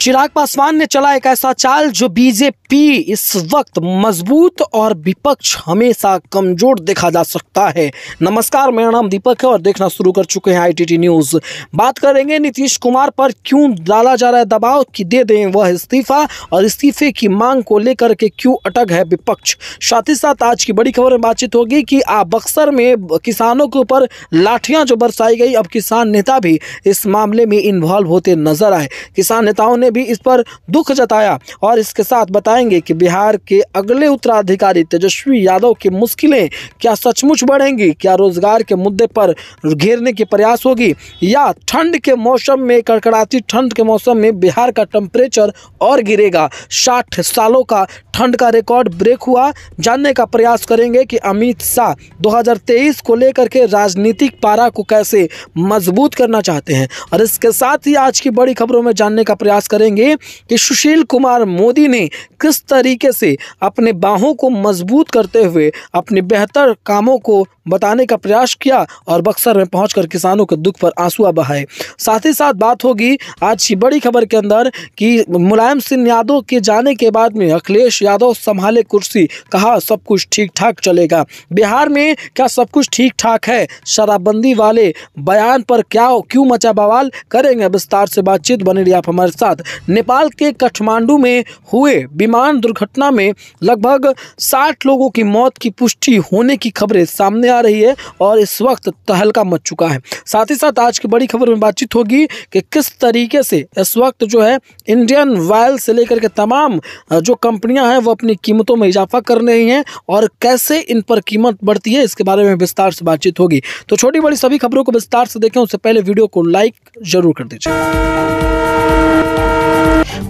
चिराग पासवान ने चला एक ऐसा चाल जो बीजेपी इस वक्त मज़बूत और विपक्ष हमेशा कमज़ोर देखा जा सकता है। नमस्कार, मेरा नाम दीपक है और देखना शुरू कर चुके हैं आईटीटी न्यूज़ बात करेंगे नीतीश कुमार पर, क्यों डाला जा रहा है दबाव, कि दे दें वह इस्तीफा और इस्तीफे की मांग को लेकर के क्यों अटक है विपक्ष? साथ ही साथ आज की बड़ी खबर में बातचीत होगी कि बक्सर में किसानों के ऊपर लाठियाँ जो बरसाई गई, अब किसान नेता भी इस मामले में इन्वॉल्व होते नज़र आए। किसान नेताओं ने भी इस पर दुख जताया और इसके साथ बताएँगे कि बिहार के अगले उत्तराधिकारी तेजस्वी यादव की मुश्किलें क्या सचमुच बढ़ेंगी? क्या रोज़गार के मुद्दे पर घेरने की प्रयास होगी? या ठंड के मौसम में, कड़कड़ाती ठंड के मौसम में बिहार का टेम्परेचर और गिरेगा? साठ सालों का ठंड का रिकॉर्ड ब्रेक हुआ। जानने का प्रयास करेंगे कि अमित शाह 2023 को लेकर के राजनीतिक पारा को कैसे मज़बूत करना चाहते हैं। और इसके साथ ही आज की बड़ी खबरों में जानने का प्रयास करेंगे कि सुशील कुमार मोदी ने किस तरीके से अपने बाहों को मज़बूत करते हुए अपने बेहतर कामों को बताने का प्रयास किया और बक्सर में पहुंचकर किसानों के दुख पर आंसुआ बहाए। साथ ही साथ बात होगी आज की बड़ी खबर के अंदर कि मुलायम सिंह यादव के जाने के बाद में अखिलेश यादव संभाले कुर्सी, कहा सब कुछ ठीक ठाक चलेगा। बिहार में क्या सब कुछ ठीक ठाक है? शराबबंदी वाले बयान पर क्या, क्यों मचा बवाल? करेंगे विस्तार से बातचीत। बने रही आप हमारे साथ। नेपाल के काठमांडू में हुए विमान दुर्घटना में लगभग साठ लोगों की मौत की पुष्टि होने की खबरें सामने आ रही है और इस वक्त तहलका मच चुका है। साथ ही साथ आज की बड़ी खबर में बातचीत होगी कि किस तरीके से इस वक्त जो है इंडियन वायल से लेकर के तमाम जो कंपनियाँ हैं, वो अपनी कीमतों में इजाफा कर रही हैं और कैसे इन पर कीमत बढ़ती है, इसके बारे में विस्तार से बातचीत होगी। तो छोटी बड़ी सभी खबरों को विस्तार से देखें। उससे पहले वीडियो को लाइक ज़रूर कर दीजिए।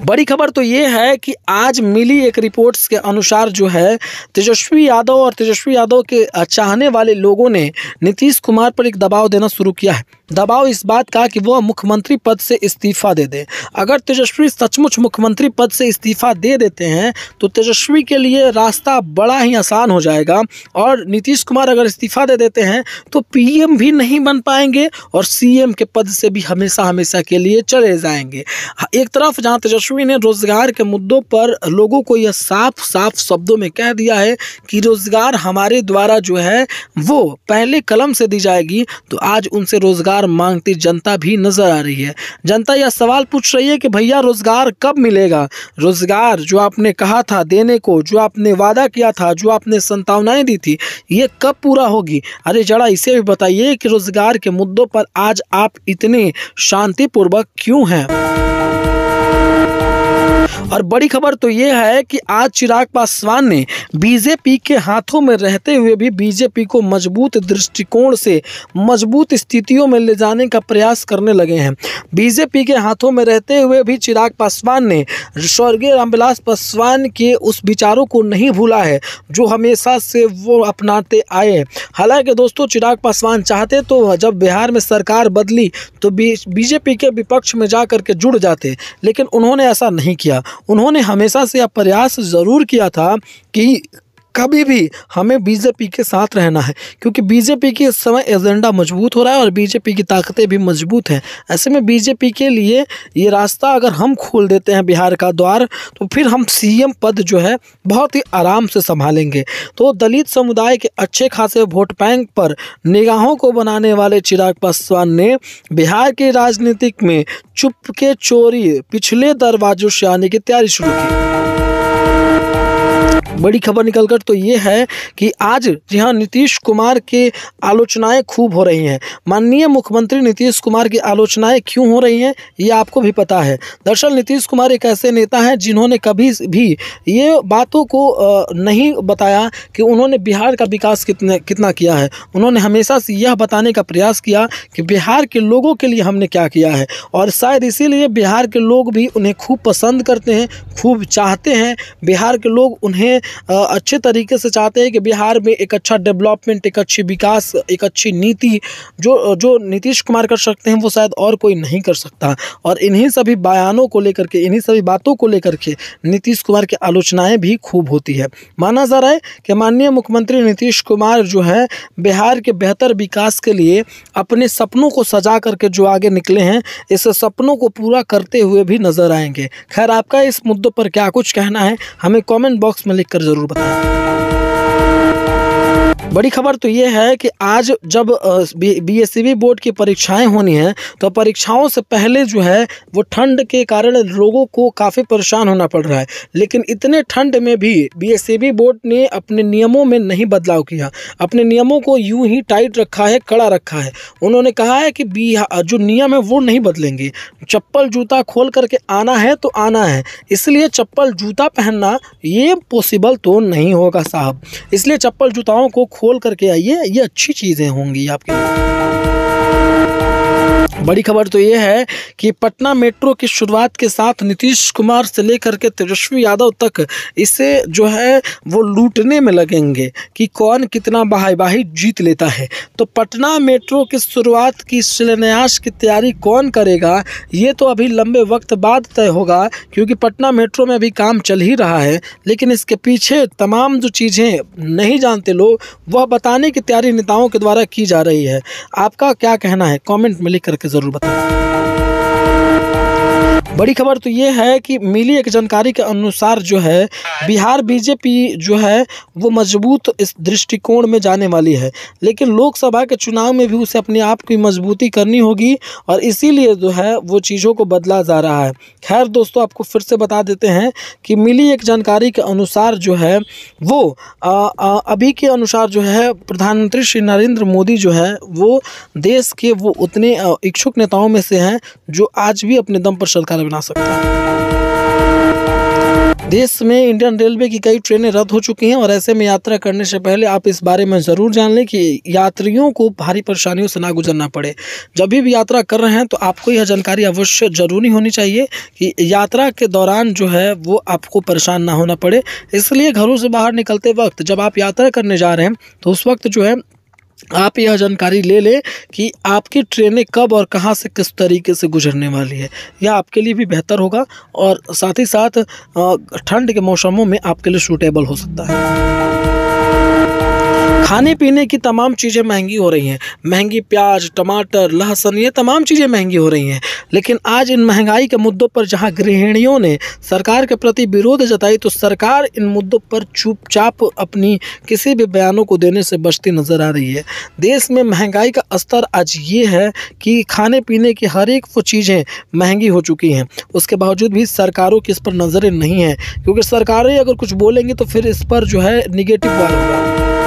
बड़ी खबर तो ये है कि आज मिली एक रिपोर्ट्स के अनुसार जो है, तेजस्वी यादव और तेजस्वी यादव के चाहने वाले लोगों ने नीतीश कुमार पर एक दबाव देना शुरू किया है। दबाव इस बात का कि वह मुख्यमंत्री पद से इस्तीफा दे दें। अगर तेजस्वी सचमुच मुख्यमंत्री पद से इस्तीफा दे देते हैं तो तेजस्वी के लिए रास्ता बड़ा ही आसान हो जाएगा। और नीतीश कुमार अगर इस्तीफा दे देते हैं तो पीएम भी नहीं बन पाएँगे और सीएम के पद से भी हमेशा हमेशा के लिए चले जाएँगे। एक तरफ़ जहाँ तेजस्वी ने रोज़गार के मुद्दों पर लोगों को यह साफ़ साफ़ शब्दों में कह दिया है कि रोज़गार हमारे द्वारा जो है, वो पहले कलम से दी जाएगी तो आज उनसे रोज़गार रोज़गार मांगती जनता भी नज़र आ रही है। जनता यह सवाल पूछ रही है कि भैया रोज़गार कब मिलेगा? रोज़गार जो आपने कहा था देने को, जो आपने वादा किया था, जो आपने संतावनाएँ दी थी, ये कब पूरा होगी? अरे जरा इसे भी बताइए कि रोज़गार के मुद्दों पर आज आप इतने शांतिपूर्वक क्यों हैं? और बड़ी खबर तो ये है कि आज चिराग पासवान ने बीजेपी के हाथों में रहते हुए भी बीजेपी को मज़बूत दृष्टिकोण से मज़बूत स्थितियों में ले जाने का प्रयास करने लगे हैं। बीजेपी के हाथों में रहते हुए भी चिराग पासवान ने स्वर्गीय रामविलास पासवान के उस विचारों को नहीं भूला है, जो हमेशा से वो अपनाते आए हालाँकि दोस्तों, चिराग पासवान चाहते तो जब बिहार में सरकार बदली तो बीजेपी के विपक्ष में जा कर के जुड़ जाते, लेकिन उन्होंने ऐसा नहीं किया। उन्होंने हमेशा से यह प्रयास ज़रूर किया था कि कभी भी हमें बीजेपी के साथ रहना है, क्योंकि बीजेपी की इस समय एजेंडा मज़बूत हो रहा है और बीजेपी की ताकतें भी मज़बूत हैं। ऐसे में बीजेपी के लिए ये रास्ता अगर हम खोल देते हैं बिहार का द्वार तो फिर हम सीएम पद जो है बहुत ही आराम से संभालेंगे। तो दलित समुदाय के अच्छे खासे वोट बैंक पर निगाहों को बनाने वाले चिराग पासवान ने बिहार के राजनीतिक में चुप के चोरी, पिछले दरवाजों से आने की तैयारी शुरू की। बड़ी खबर निकलकर तो ये है कि आज, जी हाँ नीतीश कुमार के आलोचनाएँ खूब हो रही हैं। माननीय मुख्यमंत्री नीतीश कुमार की आलोचनाएँ क्यों हो रही हैं, ये आपको भी पता है। दरअसल नीतीश कुमार एक ऐसे नेता हैं जिन्होंने कभी भी ये बातों को नहीं बताया कि उन्होंने बिहार का विकास कितने, कितना किया है। उन्होंने हमेशा से यह बताने का प्रयास किया कि बिहार के लोगों के लिए हमने क्या किया है। और शायद इसीलिए बिहार के लोग भी उन्हें खूब पसंद करते हैं, खूब चाहते हैं। बिहार के लोग उन्हें हैं अच्छे तरीके से चाहते हैं कि बिहार में एक अच्छा डेवलपमेंट एक अच्छी विकास, एक अच्छी नीति, जो जो नीतीश कुमार कर सकते हैं, वो शायद और कोई नहीं कर सकता। और इन्हीं सभी बयानों को लेकर के, इन्हीं सभी बातों को लेकर के नीतीश कुमार की आलोचनाएँ भी खूब होती है। माना जा रहा है कि माननीय मुख्यमंत्री नीतीश कुमार जो है, बिहार के बेहतर विकास के लिए अपने सपनों को सजा करके जो आगे निकले हैं, इस सपनों को पूरा करते हुए भी नज़र आएँगे। खैर, आपका इस मुद्दों पर क्या कुछ कहना है, हमें कमेंट बॉक्स में लिखकर ज़रूर बताएँ बड़ी खबर तो ये है कि आज जब बी एस बोर्ड की परीक्षाएँ होनी हैं तो परीक्षाओं से पहले जो है, वो ठंड के कारण लोगों को काफ़ी परेशान होना पड़ रहा है। लेकिन इतने ठंड में भी बीएससीबी बोर्ड ने अपने नियमों में नहीं बदलाव किया। अपने नियमों को यूँ ही टाइट रखा है, कड़ा रखा है। उन्होंने कहा है कि बी जो नियम है, वो नहीं बदलेंगे। चप्पल जूता खोल करके आना है तो आना है। इसलिए चप्पल जूता पहनना ये पॉसिबल तो नहीं होगा साहब। इसलिए चप्पल जूताओं को खोल करके आइए ये अच्छी चीज़ें होंगी आपके बड़ी खबर तो ये है कि पटना मेट्रो की शुरुआत के साथ नीतीश कुमार से लेकर के तेजस्वी यादव तक इसे जो है वो लूटने में लगेंगे कि कौन कितना बाही बाही जीत लेता है। तो पटना मेट्रो की शुरुआत की शिलान्यास की तैयारी कौन करेगा, ये तो अभी लंबे वक्त बाद तय होगा, क्योंकि पटना मेट्रो में अभी काम चल ही रहा है, लेकिन इसके पीछे तमाम जो चीज़ें नहीं जानते लोग, वह बताने की तैयारी नेताओं के द्वारा की जा रही है। आपका क्या कहना है? कॉमेंट में लिख करके ज़रूर बताएँ बड़ी खबर तो ये है कि मिली एक जानकारी के अनुसार जो है बिहार बीजेपी जो है वो मज़बूत इस दृष्टिकोण में जाने वाली है। लेकिन लोकसभा के चुनाव में भी उसे अपने आप की मजबूती करनी होगी और इसीलिए जो है वो चीज़ों को बदला जा रहा है। खैर दोस्तों आपको फिर से बता देते हैं कि मिली एक जानकारी के अनुसार जो है वो आ, आ, अभी के अनुसार जो है प्रधानमंत्री श्री नरेंद्र मोदी जो है वो देश के वो उतने इच्छुक नेताओं में से हैं जो आज भी अपने दम पर सरकार बना सकता। है देश में इंडियन रेलवे की कई ट्रेनें रद्द हो चुकी हैं और ऐसे में यात्रा करने से पहले आप इस बारे में ज़रूर जान लें कि यात्रियों को भारी परेशानियों से ना गुजरना पड़े। जब भी यात्रा कर रहे हैं तो आपको यह जानकारी अवश्य ज़रूरी होनी चाहिए कि यात्रा के दौरान जो है वो आपको परेशान ना होना पड़े। इसलिए घरों से बाहर निकलते वक्त जब आप यात्रा करने जा रहे हैं तो उस वक्त जो है आप यह जानकारी ले लें कि आपकी ट्रेनें कब और कहाँ से किस तरीके से गुजरने वाली है। यह आपके लिए भी बेहतर होगा और साथ ही साथ ठंड के मौसमों में आपके लिए सूटेबल हो सकता है। खाने पीने की तमाम चीज़ें महँगी हो रही हैं। महँगी प्याज, टमाटर, लहसुन, ये तमाम चीज़ें महँगी हो रही हैं। लेकिन आज इन महँगाई के मुद्दों पर जहाँ गृहिणियों ने सरकार के प्रति विरोध जताई तो सरकार इन मुद्दों पर चुपचाप अपनी किसी भी बयानों को देने से बचती नज़र आ रही है। देश में महँगाई का स्तर आज ये है कि खाने पीने की हर एक वो चीज़ें महँगी हो चुकी हैं। उसके बावजूद भी सरकारों की इस पर नज़रें नहीं हैं, क्योंकि सरकारें अगर कुछ बोलेंगी तो फिर इस पर जो है निगेटिव वार होगा।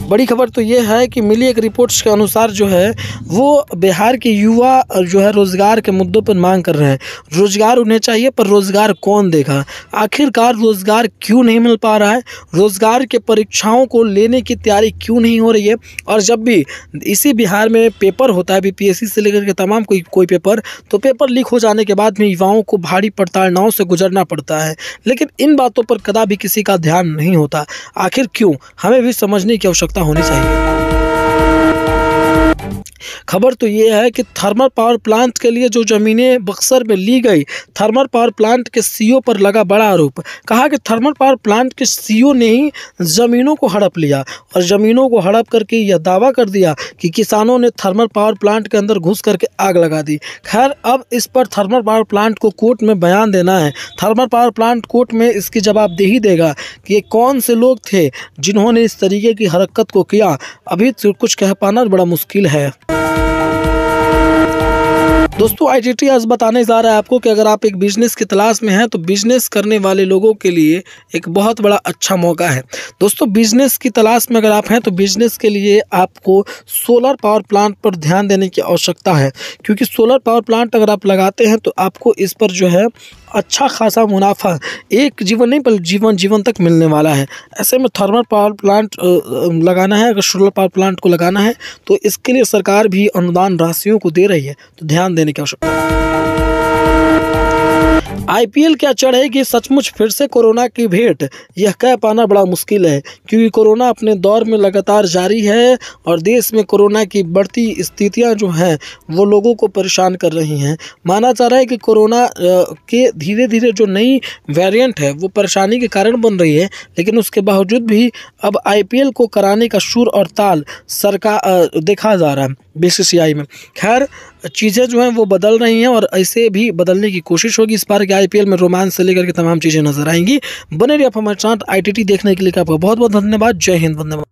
बड़ी खबर तो ये है कि मिली एक रिपोर्ट्स के अनुसार जो है, वो बिहार के युवा जो है, रोज़गार के मुद्दों पर मांग कर रहे हैं। रोज़गार उन्हें चाहिए, पर रोज़गार कौन देगा? आखिरकार रोज़गार क्यों नहीं मिल पा रहा है? रोज़गार के परीक्षाओं को लेने की तैयारी क्यों नहीं हो रही है? और जब भी इसी बिहार में पेपर होता है, बीपीएससी से लेकर के तमाम कोई कोई पेपर तो पेपर लीक हो जाने के बाद में युवाओं को भारी पड़ताड़नाओं से गुजरना पड़ता है। लेकिन इन बातों पर कदा भी किसी का ध्यान नहीं होता। आखिर क्यों? हमें भी समझने की आवश्यकता होनी चाहिए। खबर तो ये है कि थर्मल पावर प्लांट के लिए जो ज़मीनें बक्सर में ली गई, थर्मल पावर प्लांट के सीईओ पर लगा बड़ा आरोप। कहा कि थर्मल पावर प्लांट के सीईओ ने ही ज़मीनों को हड़प लिया और ज़मीनों को हड़प करके यह दावा कर दिया कि किसानों ने थर्मल पावर प्लांट के अंदर घुस करके आग लगा दी। खैर, अब इस पर थर्मल पावर प्लांट को कोर्ट में बयान देना है। थर्मल पावर प्लांट कोर्ट में इसकी जवाबदेही देगा कि ये कौन से लोग थे जिन्होंने इस तरीके की हरकत को किया। अभी तो कुछ कह पाना बड़ा मुश्किल है। दोस्तों आई आज बताने जा रहा है आपको कि अगर आप एक बिज़नेस की तलाश में हैं तो बिज़नेस करने वाले लोगों के लिए एक बहुत बड़ा अच्छा मौका है। दोस्तों बिज़नेस की तलाश में अगर आप हैं तो बिज़नेस के लिए आपको सोलर पावर प्लांट पर ध्यान देने की आवश्यकता है। क्योंकि सोलर पावर प्लांट अगर आप लगाते हैं तो आपको इस पर जो है अच्छा खासा मुनाफा एक जीवन नहीं बल्कि जीवन जीवन तक मिलने वाला है। ऐसे में थर्मल पावर प्लांट लगाना है, अगर सोलर पावर प्लांट को लगाना है तो इसके लिए सरकार भी अनुदान राशियों को दे रही है। तो ध्यान देने की आवश्यकता आईपीएल क्या चढ़ेगी सचमुच फिर से कोरोना की भेंट? यह कह पाना बड़ा मुश्किल है, क्योंकि कोरोना अपने दौर में लगातार जारी है और देश में कोरोना की बढ़ती स्थितियाँ जो हैं, वो लोगों को परेशान कर रही हैं। माना जा रहा है कि कोरोना के धीरे धीरे जो नई वेरिएंट है, वो परेशानी के कारण बन रही है, लेकिन उसके बावजूद भी अब आईपीएल को कराने का सुर और ताल सरकार देखा जा रहा है। बीसीसीआई में। खैर, चीज़ें जो हैं वो बदल रही हैं और ऐसे भी बदलने की कोशिश होगी। इस बार के आईपीएल में रोमांस से लेकर के तमाम चीज़ें नज़र आएँगी। बने रही आप हमारे साथ आईटीटी देखने के लिए। आपका बहुत बहुत धन्यवाद। जय हिंद, वंदे मातरम।